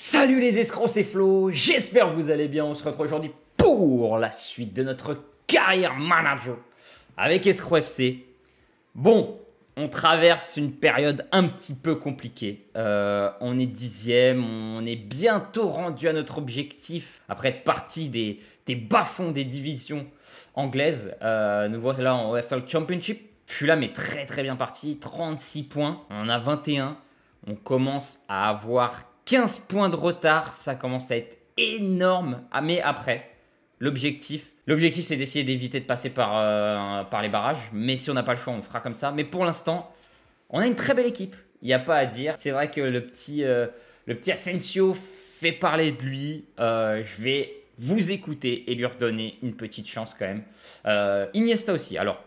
Salut les escrocs, c'est Flo, j'espère que vous allez bien. On se retrouve aujourd'hui pour la suite de notre carrière manager avec Escroc FC. Bon, on traverse une période un petit peu compliquée. Euh, on est dixième, on est bientôt rendu à notre objectif après être parti des, bas-fonds des divisions anglaises. Euh, nous voilà là en OFL Championship. Fulham est très très bien parti, 36 points, on a 21. On commence à avoir 15 points de retard, ça commence à être énorme. Ah, mais après, l'objectif, l'objectif c'est d'essayer d'éviter de passer par, euh, par les barrages. Mais si on n'a pas le choix, on fera comme ça. Mais pour l'instant, on a une très belle équipe. Il n'y a pas à dire. C'est vrai que le petit, euh, Asensio fait parler de lui. Euh, je vais vous écouter et lui redonner une petite chance quand même. Iniesta aussi. Alors,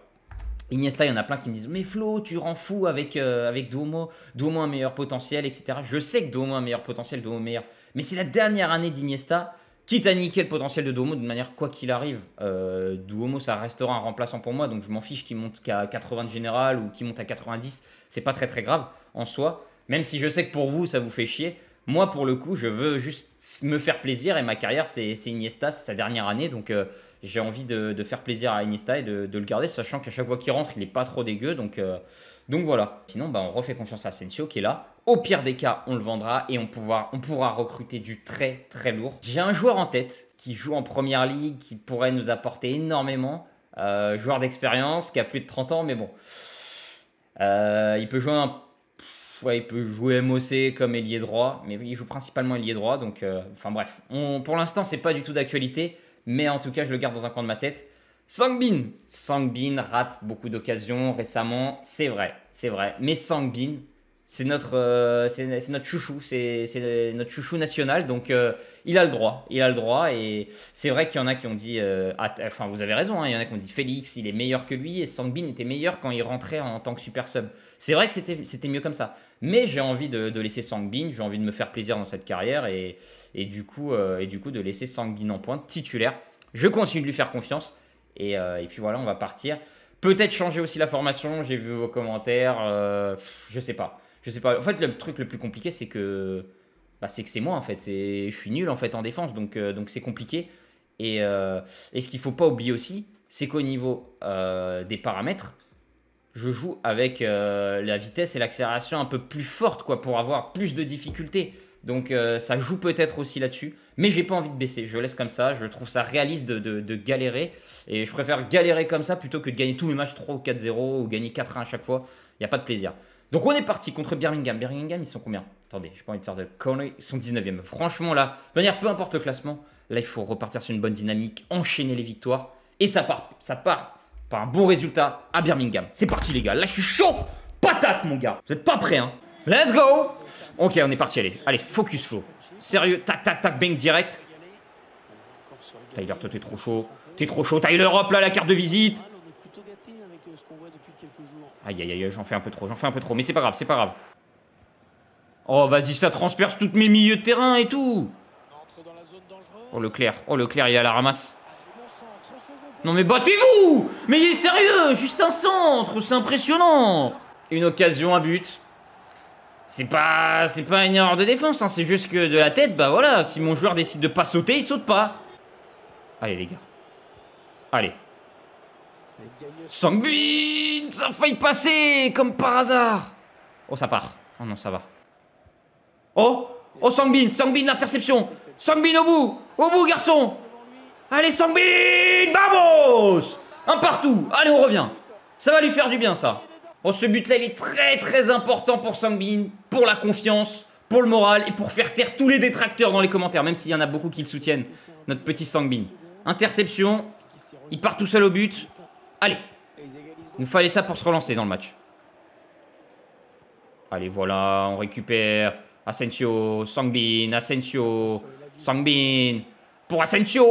Iniesta, il y en a plein qui me disent Mais Flo, tu rends fou avec, euh, avec Duomo, Duomo a un meilleur potentiel, etc. Je sais que Duomo a un meilleur potentiel, Duomo meilleur. Mais c'est la dernière année d'Iniesta, quitte à niquer le potentiel de Duomo de manière quoi qu'il arrive. Euh, Duomo, ça restera un remplaçant pour moi, donc je m'en fiche qu'il monte qu'à 80 de général ou qu'il monte à 90. C'est pas très très grave en soi. Même si je sais que pour vous, ça vous fait chier. Moi, pour le coup, je veux juste me faire plaisir et ma carrière, c'est Iniesta, c'est sa dernière année. Donc. Euh, j'ai envie de, faire plaisir à Iniesta et de, le garder, sachant qu'à chaque fois qu'il rentre, il n'est pas trop dégueu. Donc, euh, donc voilà. Sinon, bah, on refait confiance à Asensio qui est là. Au pire des cas, on le vendra et on pourra, on pourra recruter du très très lourd. J'ai un joueur en tête qui joue en première ligue, qui pourrait nous apporter énormément. Euh, joueur d'expérience, qui a plus de 30 ans, mais bon. Il peut jouer un Ouais, il peut jouer MOC comme ailier droit, mais il joue principalement ailier droit. Donc, enfin bref, pour l'instant, c'est pas du tout d'actualité mais en tout cas, je le garde dans un coin de ma tête. Sangbin Sangbin rate beaucoup d'occasions récemment, c'est vrai, c'est vrai. Mais Sangbin, c'est notre, euh, c'est notre chouchou, c'est notre chouchou national, donc euh, il a le droit, il a le droit, et c'est vrai qu'il y en a qui ont dit, euh, enfin vous avez raison, hein, il y en a qui ont dit Félix, il est meilleur que lui, et Sangbin était meilleur quand il rentrait en tant que super sub. C'est vrai que c'était mieux comme ça, mais j'ai envie de, de, laisser Sangbin, j'ai envie de me faire plaisir dans cette carrière, et, et, du, coup, et du coup de laisser Sangbin en pointe, titulaire. Je continue de lui faire confiance, et, et puis voilà, on va partir. Peut-être changer aussi la formation, j'ai vu vos commentaires, je sais pas. Je sais pas. En fait, le truc le plus compliqué, c'est que bah, c'est que c'est moi en fait. Je suis nul en fait en défense, donc euh, donc c'est compliqué. Et, euh, et, ce qu'il faut pas oublier aussi, c'est qu'au niveau euh, des paramètres, je joue avec la vitesse et l'accélération un peu plus forte quoi, pour avoir plus de difficultés. Donc ça joue peut-être aussi là-dessus. Mais j'ai pas envie de baisser. Je laisse comme ça. Je trouve ça réaliste de, de, de, galérer. Et je préfère galérer comme ça plutôt que de gagner tous mes matchs 3 ou 4-0 ou gagner 4-1 à chaque fois. Il n'y a pas de plaisir. Donc on est parti contre Birmingham. Birmingham, ils sont combien? Attendez, j'ai pas envie de faire de conneries. Ils sont 19e. Franchement, là, de manière, peu importe le classement, là, il faut repartir sur une bonne dynamique, enchaîner les victoires. Et ça part, ça part par un bon résultat à Birmingham. C'est parti, les gars. Là, je suis chaud Patate, mon gars Vous êtes pas prêts, hein? Let's go Ok, on est parti, allez. Allez, focus flow. Sérieux, tac, tac, tac, bang, direct. Tyler, toi, t'es trop chaud. T'es trop chaud. Tyler, hop, là, la carte de visite. Aïe, aïe, aïe, j'en fais un peu trop, j'en fais un peu trop. Mais c'est pas grave, c'est pas grave. Oh, vas-y, ça transperce tous mes milieux de terrain et tout. Oh, le clair. Oh, le clair, il est à la ramasse. Non, mais battez-vous Mais il est sérieux Juste un centre, c'est impressionnant Une occasion, un but. C'est pas, c'est pas une erreur de défense, hein. c'est juste que de la tête, bah voilà, si mon joueur décide de pas sauter, il saute pas. Allez, les gars. Allez. Sangbin Ça a failli passer Comme par hasard Oh, ça part. Oh non, ça va. Oh Oh, Sangbin Sangbin, l'interception Sangbin au bout Au bout, garçon Allez, Sangbin Vamos Un partout Allez, on revient Ça va lui faire du bien, ça. Oh, ce but-là, il est très, très important pour Sangbin, pour la confiance, pour le moral et pour faire taire tous les détracteurs dans les commentaires, même s'il y en a beaucoup qui le soutiennent. Notre petit Sangbin. Interception. Il part tout seul au but. Allez Il nous fallait ça pour se relancer dans le match. Allez, voilà, on récupère. Asensio, Sangbin, Asensio, Sangbin. Pour Asensio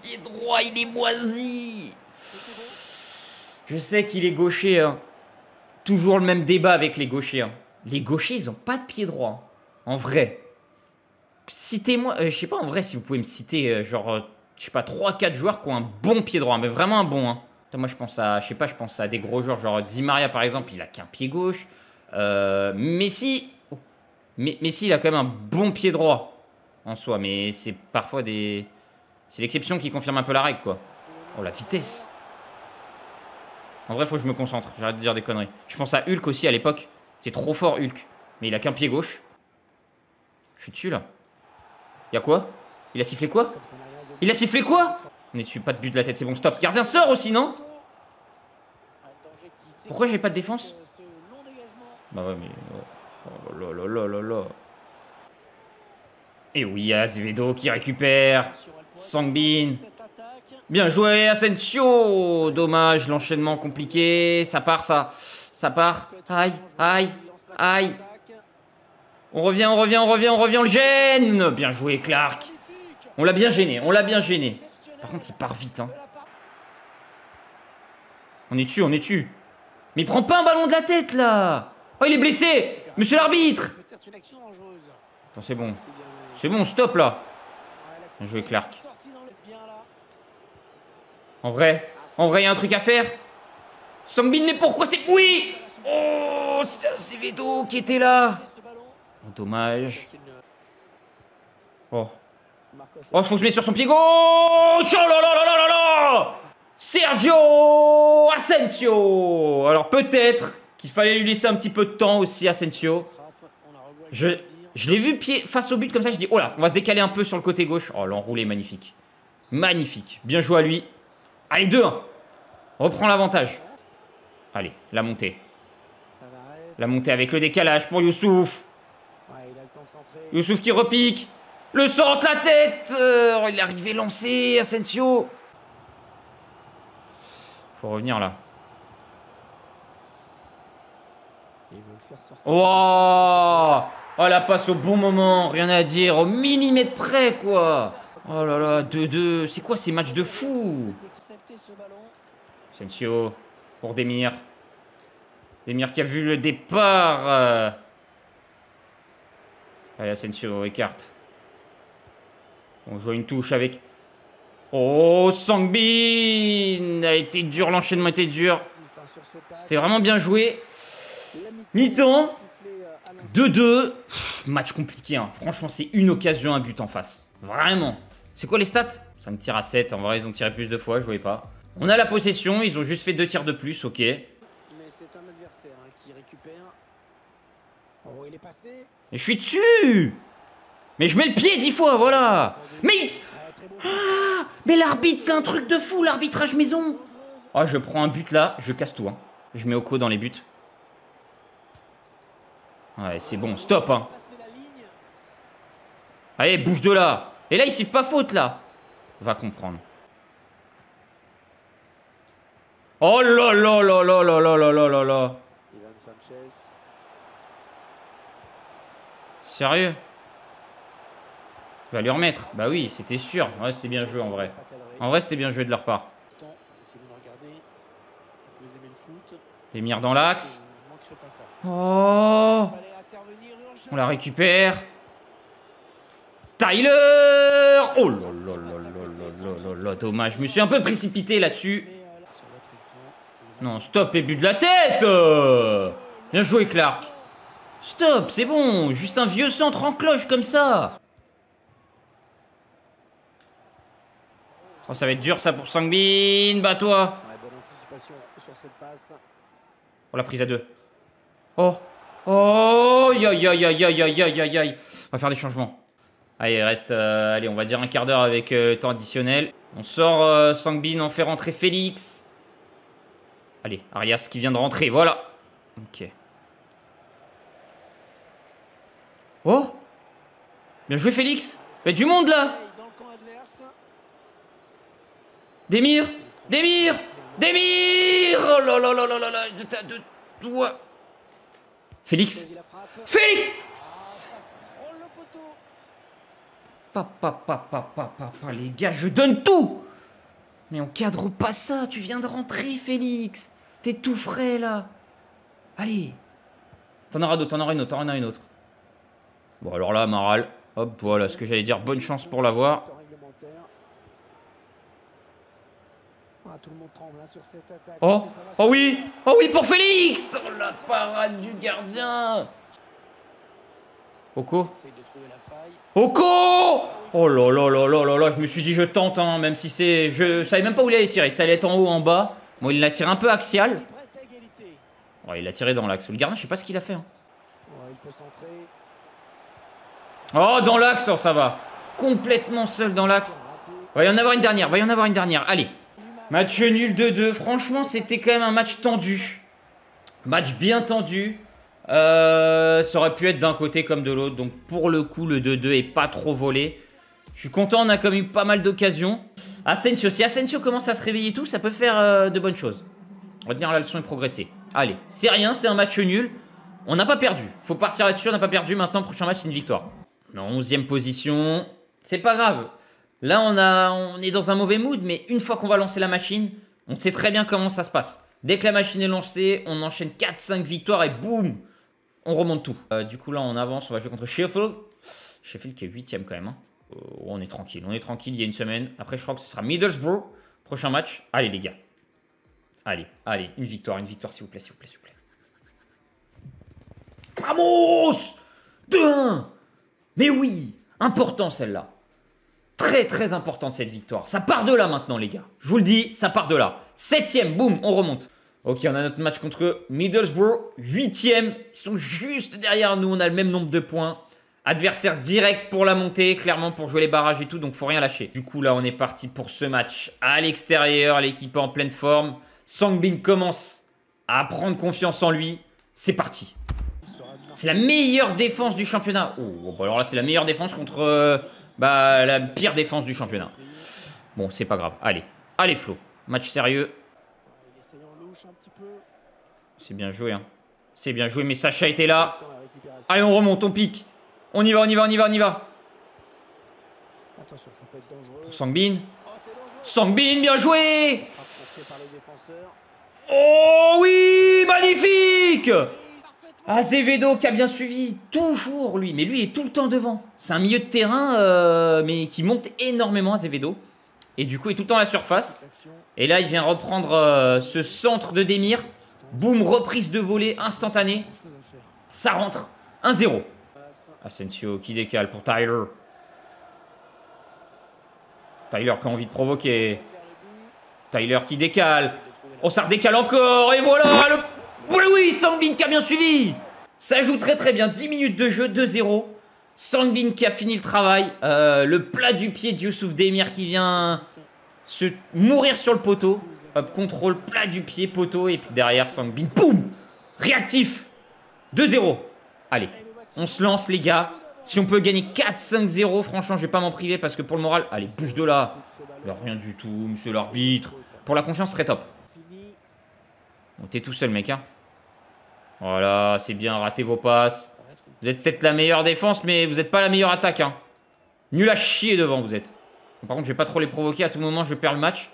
pied droit, il est moisi Je sais qu'il est gaucher. Hein. Toujours le même débat avec les gauchers. Hein. Les gauchers, ils ont pas de pied droit. En vrai. Citez-moi, euh, je sais pas en vrai si vous pouvez me citer, euh, genre, euh, je sais pas, 3-4 joueurs qui ont un bon pied droit, mais vraiment un bon. Hein. moi je pense à, je sais pas, je pense à des gros joueurs, genre Di Maria par exemple, il a qu'un pied gauche. Messi... oh. Messi, il a quand même un bon pied droit en soi, mais c'est parfois des... C'est l'exception qui confirme un peu la règle, quoi. Oh, la vitesse En vrai, faut que je me concentre. J'arrête de dire des conneries. Je pense à Hulk aussi, à l'époque. C'est trop fort, Hulk. Mais il a qu'un pied gauche. Je suis dessus, là. Y'a quoi? Il a sifflé quoi? Il a sifflé quoi? On est dessus, pas de but de la tête, c'est bon, stop. Gardien sort aussi, non? Pourquoi j'ai pas de défense? Bah ouais, mais... Oh là là là là là Et oui, Azevedo qui récupère. Sangbin. Bien joué, Asensio Dommage, l'enchaînement compliqué. Ça part, ça. Ça part. Aïe, aïe, aïe. On revient, on revient, on revient, on revient, le gêne Bien joué, Clark. On l'a bien gêné, on l'a bien gêné. Par contre, il part vite. Hein. On est dessus, on est dessus. Mais il prend pas un ballon de la tête, là Oh, il est blessé Monsieur l'arbitre Bon, c'est bon. C'est bon, stop, là. Bien joué, Clark. En vrai En vrai, il y a un truc à faire Sangbin, mais pourquoi c'est... Oui Oh, c'est Acevedo qui était là Dommage. Oh. Oh, faut que je mette sur son pied gauche Oh là là là là là là Sergio Asensio Alors peut-être qu'il fallait lui laisser un petit peu de temps aussi, Asensio. Je, je l'ai vu pied face au but comme ça, je dis, oh là, on va se décaler un peu sur le côté gauche. Oh, l'enroulé magnifique. Magnifique. Bien joué à lui. Allez, 2-1. Reprend l'avantage. Allez, la montée. La montée avec le décalage pour Youssouf. Youssouf qui repique. Le centre, la tête euh, Il est arrivé lancé, Asensio. Faut revenir là. Oh Oh la passe au bon moment, rien à dire, au millimètre près quoi Oh là là, 2-2, c'est quoi ces matchs de fou? Asensio pour Demir. Demir qui a vu le départ. Allez, Asensio écarte. On joue une touche avec... Oh, Sangbin A été dur, l'enchaînement était dur. C'était vraiment bien joué. Mi-temps. 2-2. Match compliqué. Hein. Franchement, c'est une occasion, un but en face. Vraiment. C'est quoi les stats? Ça me tire à 7. En vrai, ils ont tiré plus de fois, je voyais pas. On a la possession, ils ont juste fait deux tirs de plus, ok. Mais c'est un adversaire hein, qui récupère. Oh, il est passé. Et je suis dessus Mais je mets le pied dix fois, voilà Mais... Ah Mais l'arbitre, c'est un truc de fou, l'arbitrage maison Oh, je prends un but là, je casse tout. Hein. Je mets Oko dans les buts. Ouais, c'est bon, stop, hein. Allez, bouge de là Et là, il siffle pas faute, là Va comprendre. Oh là là là là là là là là là là Sérieux Va lui remettre. Bah oui, c'était sûr. Ouais, c'était bien joué en vrai. En vrai, c'était bien joué de leur part. Demir dans l'axe. Oh On la récupère. Tyler Oh là là là là là là dommage. Je me suis un peu précipité là-dessus. Non, stop les buts de la tête Bien joué, Clark. Stop, c'est bon. Juste un vieux centre en cloche comme ça. Oh, ça va être dur ça pour Sangbin. Bah toi. Oh, la prise à deux. Oh. Oh, aïe aïe aïe aïe aïe aïe aïe On va faire des changements. Allez, reste, euh, allez, on va dire un quart d'heure avec euh, temps additionnel. On sort euh, Sangbin, on fait rentrer Félix. Allez, Arias qui vient de rentrer, voilà. Ok. Oh Bien joué Félix. Il y a du monde là Démir Démir Démir Oh là là là là là là deux doigts Félix. Félix Papa, papa, papa, papa, les gars, je donne tout. Mais on cadre pas ça, tu viens de rentrer, Félix. T'es tout frais, là. Allez. T'en auras d'autres, t'en auras une autre, t'en auras une autre. Bon, alors là, Maral, hop, voilà ce que j'allais dire, bonne chance pour l'avoir. Oh, oh oui, oh oui pour Félix Oh la parade du gardien Oko? Oko Oh là là là là là là, je me suis dit je tente, hein, même si c'est... Je savais même pas où il allait tirer, ça allait être en haut, en bas. Bon, il l'a tiré un peu axial. il l'a tiré dans l'axe. Le gardien, je sais pas ce qu'il a fait. Hein. Oh, dans l'axe, oh, ça va. Complètement seul dans l'axe. Va y en avoir une dernière, va y en avoir une dernière. Allez. Match nul 2-2. Franchement, c'était quand même un match tendu. Match bien tendu. Euh, ça aurait pu être d'un côté comme de l'autre. Donc pour le coup, le 2-2 est pas trop volé. Je suis content, on a quand même eu pas mal d'occasions. Asensio, si Asensio commence à se réveiller et tout, ça peut faire euh, de bonnes choses. Retenir la leçon et progresser. Allez, c'est rien, c'est un match nul. On n'a pas perdu. Faut partir là-dessus, on n'a pas perdu. Maintenant, prochain match, c'est une victoire. En 11e position. C'est pas grave. Là, on, est dans un mauvais mood, mais une fois qu'on va lancer la machine, on sait très bien comment ça se passe. Dès que la machine est lancée, on enchaîne 4-5 victoires et boum, on remonte tout. Euh, du coup, là, on avance, on va jouer contre Sheffield. Sheffield qui est 8ème quand même. Hein. Euh, on est tranquille, on est tranquille, il y a une semaine. Après, je crois que ce sera Middlesbrough. Prochain match. Allez, les gars. Allez, allez, une victoire, une victoire, s'il vous plaît, s'il vous plaît, s'il vous plaît. Vamos 2-1 Mais oui Important celle-là. Très très importante cette victoire. Ça part de là maintenant les gars. Je vous le dis, ça part de là. Septième, boum, on remonte. Ok, on a notre match contre Middlesbrough. Huitième, ils sont juste derrière nous. On a le même nombre de points. Adversaire direct pour la montée, clairement pour jouer les barrages et tout, donc faut rien lâcher. Du coup là, on est parti pour ce match à l'extérieur. L'équipe en pleine forme. Sangbin commence à prendre confiance en lui. C'est parti. C'est la meilleure défense du championnat. Oh, bah alors là, c'est la meilleure défense contre... Euh, bah, la pire défense du championnat. Bon, c'est pas grave. Allez. Allez, Flo. Match sérieux. C'est bien joué, hein. C'est bien joué, mais Sacha était là. Allez, on remonte, on pique. On y va, on y va, on y va, on y va. Pour Sangbin. Sangbin, bien joué Oh oui, magnifique Azevedo qui a bien suivi, toujours lui, mais lui est tout le temps devant. C'est un milieu de terrain, euh, mais qui monte énormément Azevedo. Et du coup, il est tout le temps à la surface. Et là, il vient reprendre euh, ce centre de Demir. Boum, reprise de volée instantanée. Ça rentre. 1-0. Asensio qui décale pour Tyler. Tyler qui a envie de provoquer. Tyler qui décale. Oh, ça redécale encore. Et voilà le oui, Sangbin qui a bien suivi Ça joue très très bien. 10 minutes de jeu, 2-0. Sangbin qui a fini le travail. Euh, le plat du pied de Youssouf Demir qui vient se mourir sur le poteau. Hop, contrôle, plat du pied, poteau. Et puis derrière, Sangbin, boum Réactif 2-0. Allez, on se lance les gars. Si on peut gagner 4-5-0, franchement, je vais pas m'en priver parce que pour le moral... Allez, bouge de là. Rien du tout, monsieur l'arbitre. Pour la confiance, ce serait top. Bon, t'es tout seul, mec, hein. Voilà, c'est bien, ratez vos passes. Vous êtes peut-être la meilleure défense, mais vous n'êtes pas la meilleure attaque. Hein. Nul à chier devant, vous êtes. Par contre, je vais pas trop les provoquer. À tout moment, je perds le match.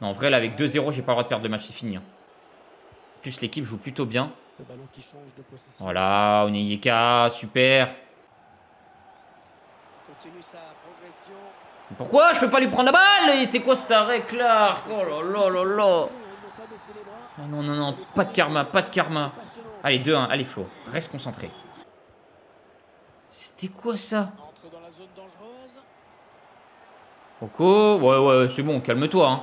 Non, en vrai, là, avec 2-0, j'ai pas le droit de perdre le match. C'est fini. Hein. En plus, l'équipe joue plutôt bien. Voilà, Onyeka, super. Pourquoi je peux pas lui prendre la balle? C'est quoi cet arrêt, Clark? Oh là là là là non, non, non, pas de karma, pas de karma. Allez, 2-1, allez Flo, reste concentré. C'était quoi ça? Oko, ouais, ouais, c'est bon, calme-toi. Hein.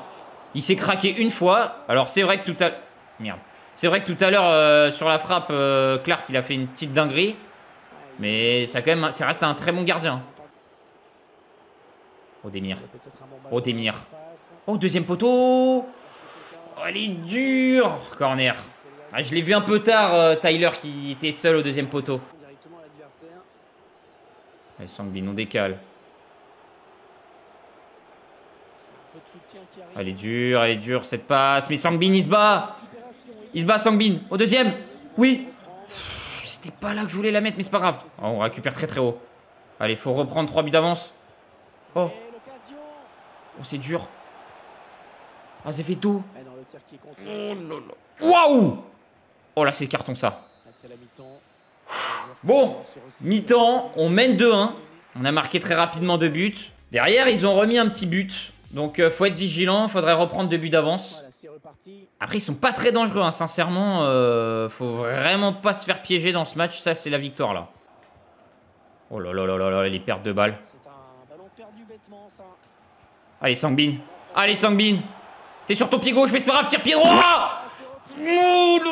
Il s'est craqué une fois. Alors, c'est vrai que tout à Merde. C'est vrai que tout à l'heure, euh, sur la frappe, euh, Clark, il a fait une petite dinguerie. Mais ça, quand même, ça reste un très bon gardien. Odemir. Odemir. Oh, deuxième poteau Oh, elle est dure Corner. Ah, je l'ai vu un peu tard, euh, Tyler, qui était seul au deuxième poteau. Allez, Sangbin, on décale. Elle est dure, elle est dure cette passe. Mais Sangbin, il se bat Il se bat, Sangbin. Au deuxième Oui C'était pas là que je voulais la mettre, mais c'est pas grave. Oh, on récupère très très haut. Allez, faut reprendre 3 buts d'avance. Oh Oh, c'est dur. Ah, c'est fait tout. Oh Waouh Oh là, c'est carton ça. Bon, mi-temps, on mène 2-1. On a marqué très rapidement deux buts. Derrière, ils ont remis un petit but. Donc euh, faut être vigilant, faudrait reprendre deux buts d'avance. Après, ils sont pas très dangereux, hein, sincèrement. euh, faut vraiment pas se faire piéger dans ce match. Ça, c'est la victoire, là. Oh là là là là là, les pertes de balles. C'est un ballon perdu bêtement, ça. Allez, Sangbin. Allez, Sangbin. T'es sur ton pied gauche, mais c'est pas grave, tire pied droit Ah, c'est. Oh, de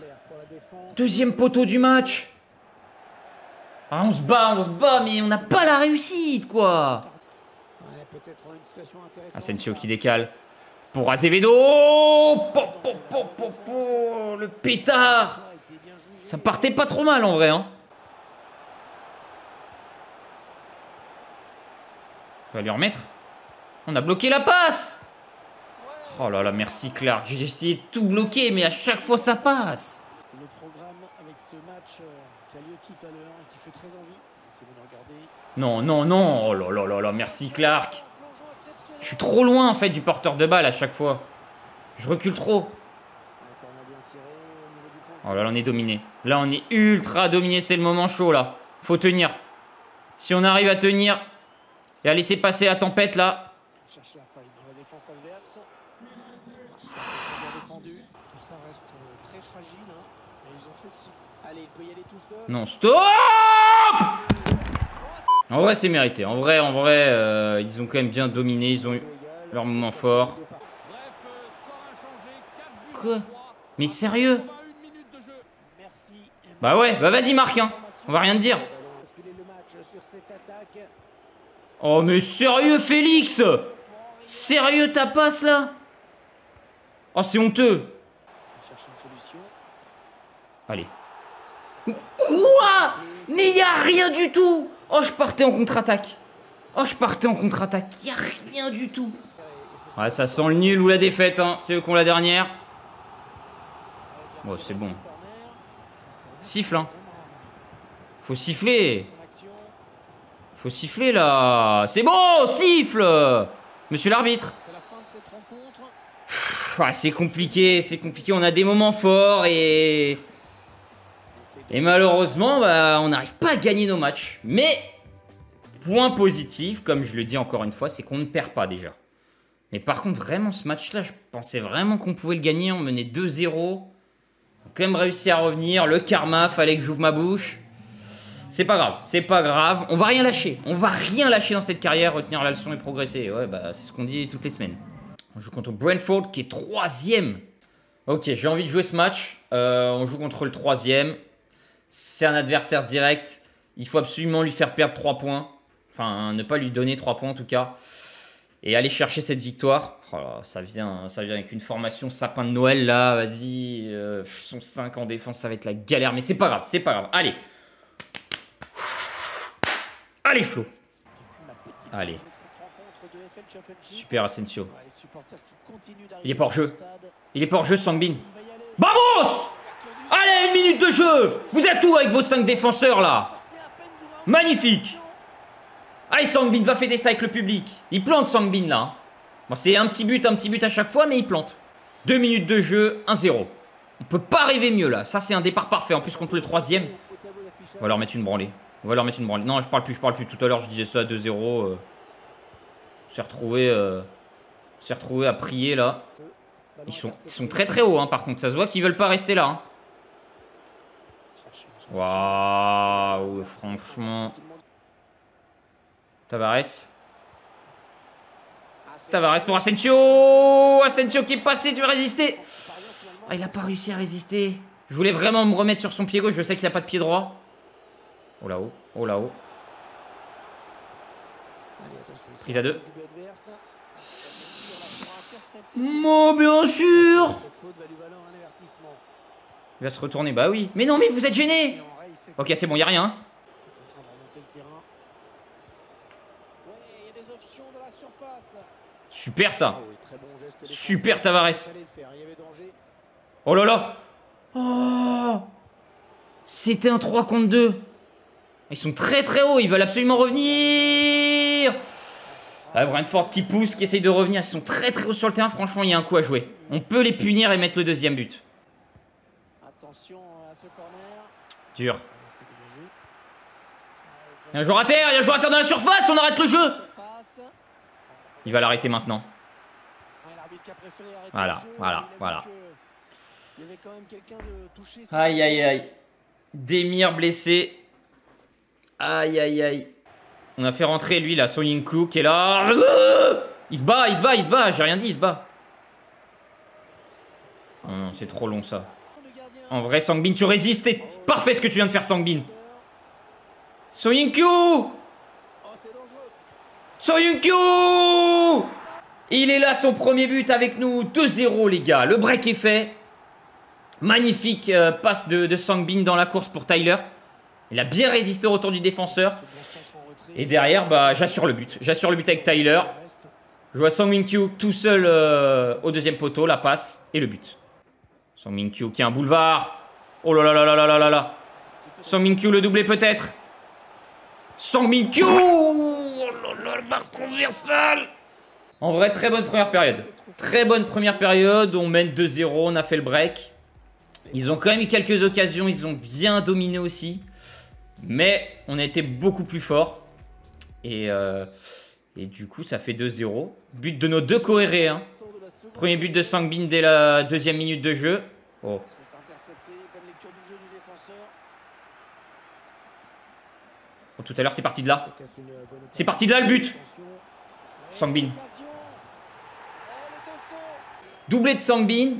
l'air pour la défense. Deuxième poteau du match. Ah, on se bat, on se bat, mais on n'a pas la réussite, quoi. Ouais, peut-être une. Asensio qui décale. Pour Azevedo. Po, po, po. Le pétard. Ça partait pas trop mal en vrai. Hein. Va lui remettre. On a bloqué la passe. Oh là là, merci Clark. J'ai essayé de tout bloquer, mais à chaque fois ça passe. Le programme avec ce match qui a lieu tout à l'heure et qui fait très envie. C'est bon de regarder. Non, non, non. Oh là là là là, merci Clark. Je suis trop loin en fait du porteur de balle à chaque fois. Je recule trop. Oh là là, on est dominé. Là, on est ultra dominé. C'est le moment chaud là. Faut tenir. Si on arrive à tenir et à laisser passer la tempête là, cherche la faille dans la défense adverse. Bien défendu. Tout ça reste euh, très fragile. Hein. Et ils ont fait ce. Allez, il peut y aller tout seul. Non, stop En vrai, c'est mérité. En vrai, en vrai, euh, ils ont quand même bien dominé. Ils ont eu leur moment fort. Quoi Mais sérieux. Bah ouais, bah vas-y, marque, hein. On va rien te dire. Oh, mais sérieux, Félix Sérieux, ta passe là? Oh, c'est honteux. Allez. Quoi? Mais y a rien du tout Oh, je partais en contre-attaque. Oh, je partais en contre-attaque. Y a rien du tout. Ouais, ça sent le nul ou la défaite, hein. C'est eux qui ont la dernière. Bon, c'est bon. Siffle, hein. Faut siffler. Faut siffler, là. C'est bon, siffle Monsieur l'arbitre. C'est la fin de cette rencontre. C'est compliqué, c'est compliqué. On a des moments forts et... Et malheureusement, bah, on n'arrive pas à gagner nos matchs. Mais, point positif, comme je le dis encore une fois, c'est qu'on ne perd pas déjà. Mais par contre, vraiment, ce match-là, je pensais vraiment qu'on pouvait le gagner. On menait 2-0. On a quand même réussi à revenir. Le karma, fallait que j'ouvre ma bouche. C'est pas grave, c'est pas grave. On va rien lâcher. On va rien lâcher dans cette carrière. Retenir la leçon et progresser. Ouais, bah, c'est ce qu'on dit toutes les semaines. On joue contre Brentford qui est troisième. Ok, j'ai envie de jouer ce match. Euh, on joue contre le troisième. C'est un adversaire direct. Il faut absolument lui faire perdre 3 points. Enfin, ne pas lui donner 3 points en tout cas. Et aller chercher cette victoire. Oh là, ça, vient, ça vient avec une formation sapin de Noël là. Vas-y. Euh, son 5 en défense, ça va être la galère. Mais c'est pas grave, c'est pas grave. Allez. Allez, Flo. Allez. Super Asensio. Il est pas hors jeu. Il est pas hors jeu, Sangbin. Vamos Allez, une minute de jeu Vous êtes où avec vos 5 défenseurs là? Magnifique Allez, Sangbin va fêter ça avec le public. Il plante Sangbin là. Bon, c'est un petit but, un petit but à chaque fois, mais il plante. 2 minutes de jeu, 1-0. On peut pas rêver mieux là. Ça, c'est un départ parfait. En plus, contre le troisième. On va leur mettre une branlée. On va leur mettre une branlée. Non, je parle plus, je parle plus. Tout à l'heure, je disais ça 2-0. Euh... S'est retrouvé, euh... s'est retrouvé à prier là. Ils sont, ils sont très très hauts, hein, par contre. Ça se voit qu'ils veulent pas rester là. hein. Waouh, franchement. Tavares. Tavares pour Asensio. Asensio qui est passé, tu veux résister? Ah, il a pas réussi à résister. Je voulais vraiment me remettre sur son pied gauche. Je sais qu'il a pas de pied droit. Oh là-haut, oh là-haut. Prise à deux. Mon bien sûr. Il va se retourner, bah oui. Mais non, mais vous êtes gêné Ok, c'est bon, a rien. Il a surface. Super ça. Ah. Super Tavares. Oh là là Oh C'était un 3 contre 2. Ils sont très très hauts, ils veulent absolument revenir ah, Brentford qui pousse, qui essaye de revenir, ils sont très très hauts sur le terrain, franchement il y a un coup à jouer. On peut les punir et mettre le deuxième but. Attention à ce corner. Dur. Il y a un joueur à terre, il y a un joueur à terre dans la surface, on arrête le jeu. Il va l'arrêter maintenant. Voilà, voilà, voilà. Aïe, aïe, aïe. Demir blessé. Aïe, aïe, aïe. On a fait rentrer lui, là, Son Yinku, qui est là. Il se bat, il se bat, il se bat. J'ai rien dit, il se bat. Non, non, c'est trop long, ça. En vrai, Sangbin, tu résistes. C'est parfait ce que tu viens de faire, Sangbin. Oh. Son Yinku Il est là, son premier but avec nous. 2-0, les gars. Le break est fait. Magnifique euh, passe de, de Sangbin dans la course pour Tyler. Il a bien résisté au retour du défenseur. Et derrière, bah, j'assure le but. J'assure le but avec Tyler. Je vois Song Min-kyu tout seul euh, au deuxième poteau, la passe et le but. Song Min-kyu qui a un boulevard. Oh là là là là là là là là. Song Min-kyu le doublé peut-être. Song Min-kyu Oh là là, le marque transversale En vrai, très bonne première période. Très bonne première période. On mène 2-0, on a fait le break. Ils ont quand même eu quelques occasions, ils ont bien dominé aussi. Mais on a été beaucoup plus fort. Et, euh, et du coup, ça fait 2-0. But de nos deux seconde. Premier but de Sangbin dès la deuxième minute de jeu. Oh. Oh, tout à l'heure, c'est parti de là. C'est parti de là le but. Sangbin. Doublé de Sangbin.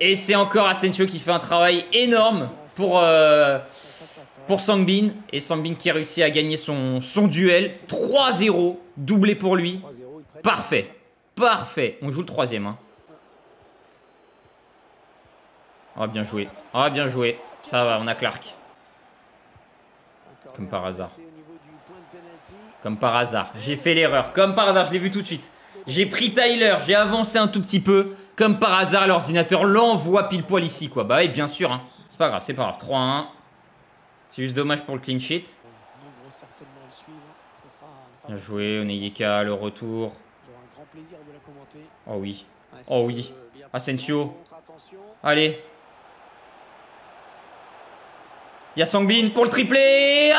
Et c'est encore Asensio qui fait un travail énorme pour, euh. Pour Sangbin. Et Sangbin qui a réussi à gagner son, duel. 3-0. Doublé pour lui. 3-0, ils prennent- Parfait. Parfait. On joue le troisième. Hein. Ah, bien joué. Ah, bien joué. Ça va, on a Clark. Comme par hasard. Comme par hasard. J'ai fait l'erreur. Comme par hasard, je l'ai vu tout de suite. J'ai pris Tyler, j'ai avancé un tout petit peu. Comme par hasard, l'ordinateur l'envoie pile poil ici, quoi. Bah oui, bien sûr. Hein. C'est pas grave, c'est pas grave. 3-1. C'est juste dommage pour le clean sheet. Bien joué, Oneyeka, le retour. Oh oui. Oh oui. Asensio. Allez. Il y a Sangbin pour le triplé.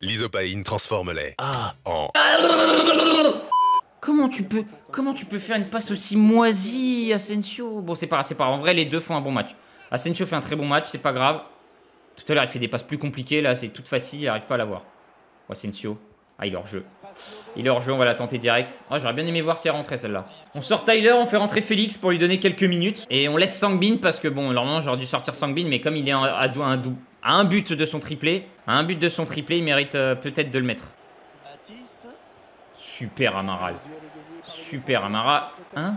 L'isopaïne transforme les A en Comment tu peux, comment tu peux faire une passe aussi moisie, Asensio? Bon, c'est pas, c'est pas. grave. En vrai, les deux font un bon match. Asensio fait un très bon match, c'est pas grave. Tout à l'heure, il fait des passes plus compliquées. Là, c'est toute facile, il arrive pas à l'avoir. Oh, Asensio. Ah, il est hors jeu. Il est hors jeu, on va la tenter direct. Ah, j'aurais bien aimé voir si elle rentrait celle-là. On sort Tyler, on fait rentrer Félix pour lui donner quelques minutes. Et on laisse Sangbin parce que bon, normalement j'aurais dû sortir Sangbin, mais comme il est à, un, but de son triplé, à un but de son triplé, il mérite euh, peut-être de le mettre. Super Amaral. Super défenseur Amara. sur cette Hein.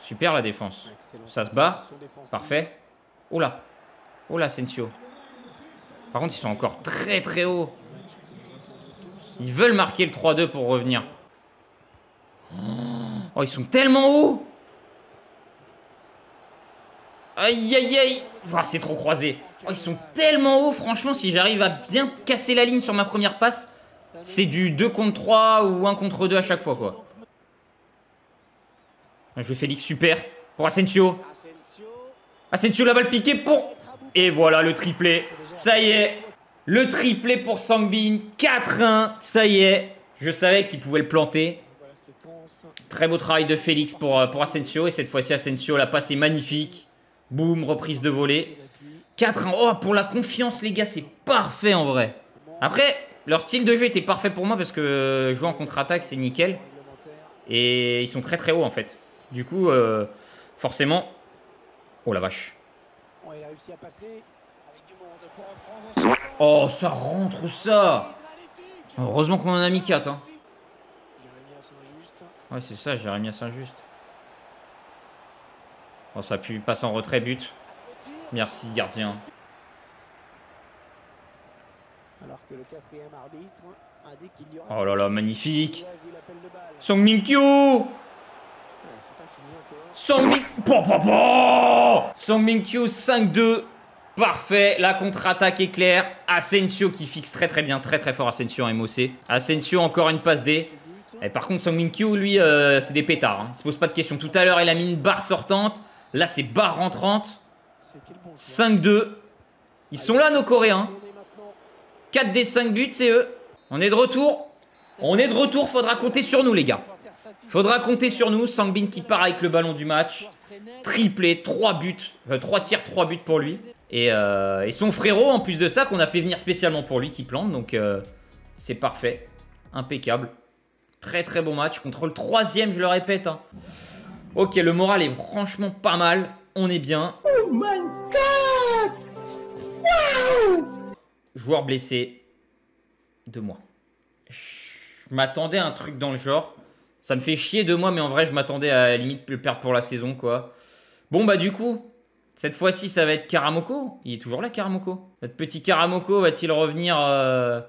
Super la défense. Ça se bat. Parfait. Oh. Oh là, Sensio. Par contre, ils sont encore très très hauts. Ils veulent marquer le 3-2 pour revenir. Oh, ils sont tellement hauts. Aïe aïe aïe. C'est trop croisé. Oh, ils sont tellement hauts. Franchement, si j'arrive à bien casser la ligne sur ma première passe, c'est du 2 contre 3 ou 1 contre 2 à chaque fois, quoi. Je fais Félix super pour. Asensio. Asensio la balle piquée pour... Et voilà le triplé. Ça y est. Le triplé pour Sangbin. 4-1. Ça y est. Je savais qu'il pouvait le planter. Très beau travail de Félix pour, euh, pour Asensio. Et cette fois-ci, Asensio, la passe est magnifique. Boum, reprise de volée. 4-1. Oh, pour la confiance, les gars, c'est parfait en vrai. Après, leur style de jeu était parfait pour moi parce que euh, jouer en contre-attaque, c'est nickel. Et ils sont très très hauts en fait. Du coup, euh, forcément... Oh la vache. Oh, il a réussi à passer avec du monde pour reprendre Oh, ça rentre ça. Heureusement qu'on en a mis 4. Hein. Ouais, c'est ça, Jérémy Saint-Just. Oh, ça pue, passe en retrait, but. Merci, gardien. Alors que le quatrième arbitre indique qu'il y aura. Oh là là, magnifique. Song Min-kyu. Song Min... Po, po, po Song Min-kyu, 5-2. Parfait, la contre-attaque est claire. Asensio qui fixe très très bien, très très fort Asensio en MOC. Asensio, encore une passe D. Et par contre, Song Min-kyu, lui, euh, c'est des pétards. Hein. Il se pose pas de questions. Tout à l'heure, il a mis une barre sortante. Là, c'est barre rentrante. C'était le bon choix. 5-2. Ils sont là, nos Coréens. Tourner maintenant. 4 des 5 buts, c'est eux. On est de retour. On est de retour, faudra compter sur nous les gars. Faudra compter sur nous. Sangbin qui part avec le ballon du match. Triplé, 3 buts, 3 tirs, 3 buts pour lui. Euh, et, son frérot, en plus de ça, qu'on a fait venir spécialement pour lui, qui plante. Donc, euh, c'est parfait. Impeccable. Très, très bon match. Contre le troisième, je le répète. Hein. Ok, le moral est franchement pas mal. On est bien. Oh my god Joueur blessé. Deux mois. Je m'attendais à un truc dans le genre. Ça me fait chier deux mois, mais en vrai, je m'attendais à, à limite le perdre pour la saison, quoi. Bon, bah du coup, cette fois-ci, ça va être Karamoko. Il est toujours là, Karamoko. Notre petit Karamoko va-t-il revenir euh,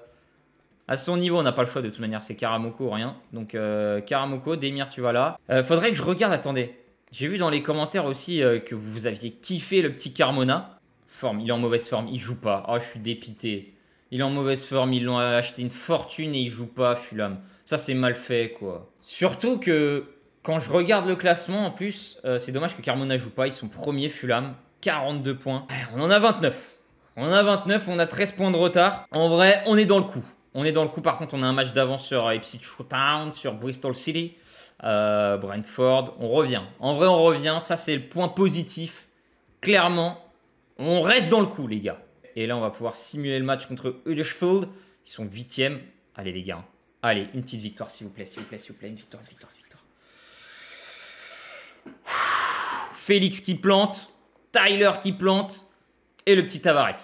à son niveau? On n'a pas le choix de toute manière, c'est Karamoko rien. Donc, euh, Karamoko, Demir, tu vas là. Euh, faudrait que je regarde, attendez. J'ai vu dans les commentaires aussi que vous aviez kiffé le petit Carmona. Forme, il est en mauvaise forme, il joue pas. Oh, je suis dépité. Il est en mauvaise forme, ils l'ont acheté une fortune et il joue pas, Fulham. Ça, c'est mal fait, quoi. Surtout que quand je regarde le classement, en plus, euh, c'est dommage que Carmona joue pas. Ils sont premiers, Fulham, 42 points. On en a 29. On en a 29, on a 13 points de retard. En vrai, on est dans le coup. On est dans le coup, par contre, on a un match d'avance sur Ipswich Town, sur Bristol City, euh, Brentford. On revient. En vrai, on revient. Ça, c'est le point positif. Clairement, on reste dans le coup, les gars. Et là, on va pouvoir simuler le match contre Huddersfield. Ils sont 8 Allez, les gars. Allez, une petite victoire, s'il vous plaît, s'il vous plaît, s'il vous plaît. Une victoire, une victoire. Félix qui plante, Tyler qui plante et le petit Tavares.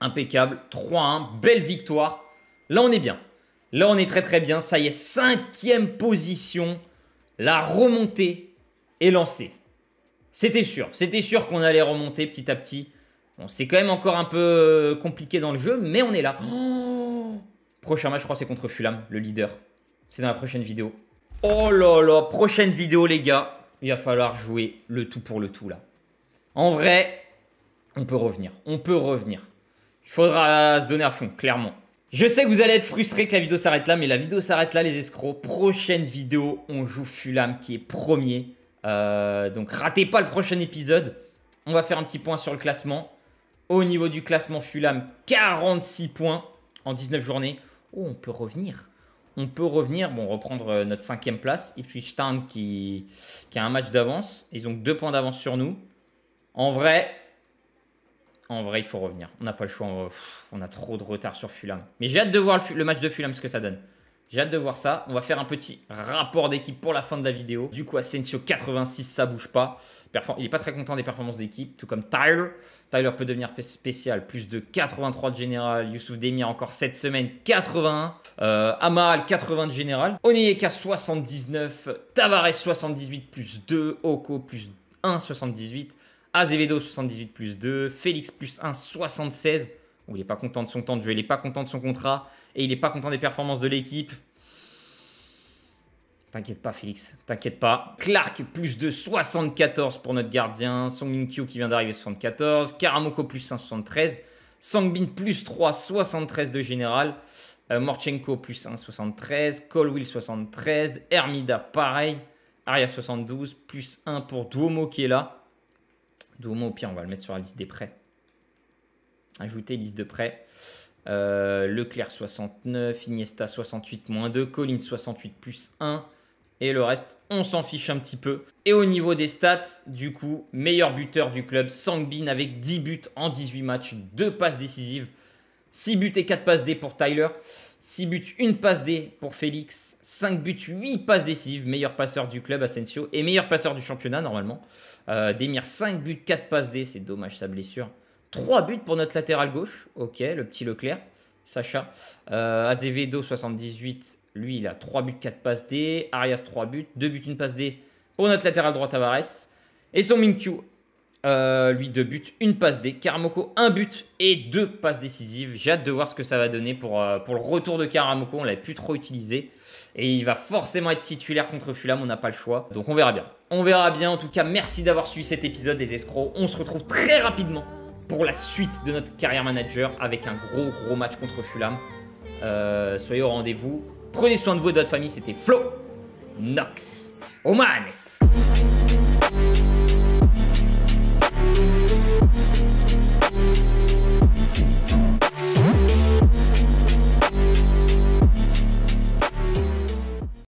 Impeccable, 3-1, belle victoire. Là, on est bien. Là, on est très très bien. Ça y est, cinquième position. La remontée est lancée. C'était sûr. C'était sûr qu'on allait remonter petit à petit. Bon, c'est quand même encore un peu euh, compliqué dans le jeu, mais on est là. Oh Prochain match, je crois, c'est contre Fulham, le leader. C'est dans la prochaine vidéo. Oh là là, prochaine vidéo, les gars il va falloir jouer le tout pour le tout là. En vrai, on peut revenir. On peut revenir. Il faudra se donner à fond, clairement. Je sais que vous allez être frustrés que la vidéo s'arrête là, mais la vidéo s'arrête là, les escrocs. Prochaine vidéo, on joue Fulham qui est premier. Euh, donc ratez pas le prochain épisode. On va faire un petit point sur le classement. Au niveau du classement Fulham, 46 points en 19 journées. Oh, on peut revenir on peut revenir, bon, reprendre euh, notre cinquième place. Puis Town qui, qui a un match d'avance. Ils ont deux points d'avance sur nous. En vrai, en vrai, il faut revenir. On n'a pas le choix. On, a trop de retard sur Fulham. Mais j'ai hâte de voir le, match de Fulham, ce que ça donne. J'ai hâte de voir ça. On va faire un petit rapport d'équipe pour la fin de la vidéo. Du coup, Asensio 86, ça bouge pas. Il n'est pas très content des performances d'équipe, tout comme Tyler. Tyler peut devenir spécial, plus de 83 de général. Youssouf Demir encore cette semaine, 81. Euh, Amaral, 80 de général. Onyeka, 79. Tavares, 78 plus 2. Oko, plus 1, 78. Azevedo, 78 plus 2. Félix, plus 1, 76. Il n'est pas content de son temps de jeu, il n'est pas content de son contrat. Et il n'est pas content des performances de l'équipe. T'inquiète pas, Félix. T'inquiète pas. Clark, plus de 74 pour notre gardien. Song Min Kyu qui vient d'arriver, 74. Karamoko, plus 173. Sangbin, plus 3, 73 de général. Euh, Morchenko, plus 1, 73. Colwill, 73. Hermida, pareil. Aria, 72. Plus 1 pour Duomo qui est là. Duomo, au pire, on va le mettre sur la liste des prêts. Ajouter liste de prêts. Euh, Leclerc 69, Iniesta 68 moins 2, Collins 68 plus 1, et le reste, on s'en fiche un petit peu. Et au niveau des stats, du coup, meilleur buteur du club, Sangbin avec 10 buts en 18 matchs, 2 passes décisives, 6 buts et 4 passes D pour Tyler, 6 buts, 1 passe D pour Félix, 5 buts, 8 passes décisives, meilleur passeur du club Asensio et meilleur passeur du championnat normalement. Euh, Demir 5 buts, 4 passes D, c'est dommage sa blessure. 3 buts pour notre latéral gauche, ok, le petit Leclerc. Sacha. Euh, Azevedo, 78. Lui, il a 3 buts, 4 passes D. Arias, 3 buts. 2 buts, 1 passe D pour notre latéral droit Tavares. Et son Minkyu, euh, lui, 2 buts, 1 passe D. Karamoko, 1 but et 2 passes décisives. J'ai hâte de voir ce que ça va donner pour, euh, le retour de Karamoko. On l'avait plus trop utilisé. Et il va forcément être titulaire contre Fulham, on n'a pas le choix. Donc on verra bien. On verra bien. En tout cas, merci d'avoir suivi cet épisode des escrocs. On se retrouve très rapidement pour la suite de notre carrière manager avec un gros gros match contre Fulham. Euh, soyez au rendez-vous. Prenez soin de vous et de votre famille. C'était Flo Nox. Manettes